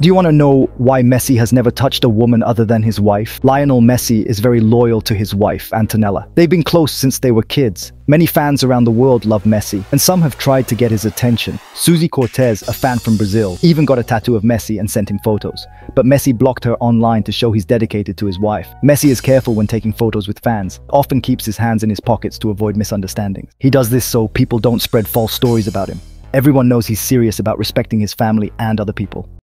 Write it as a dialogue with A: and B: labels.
A: Do you want to know why Messi has never touched a woman other than his wife? Lionel Messi is very loyal to his wife, Antonella. They've been close since they were kids. Many fans around the world love Messi, and some have tried to get his attention. Suzy Cortez, a fan from Brazil, even got a tattoo of Messi and sent him photos. But Messi blocked her online to show he's dedicated to his wife. Messi is careful when taking photos with fans, often keeps his hands in his pockets to avoid misunderstandings. He does this so people don't spread false stories about him. Everyone knows he's serious about respecting his family and other people.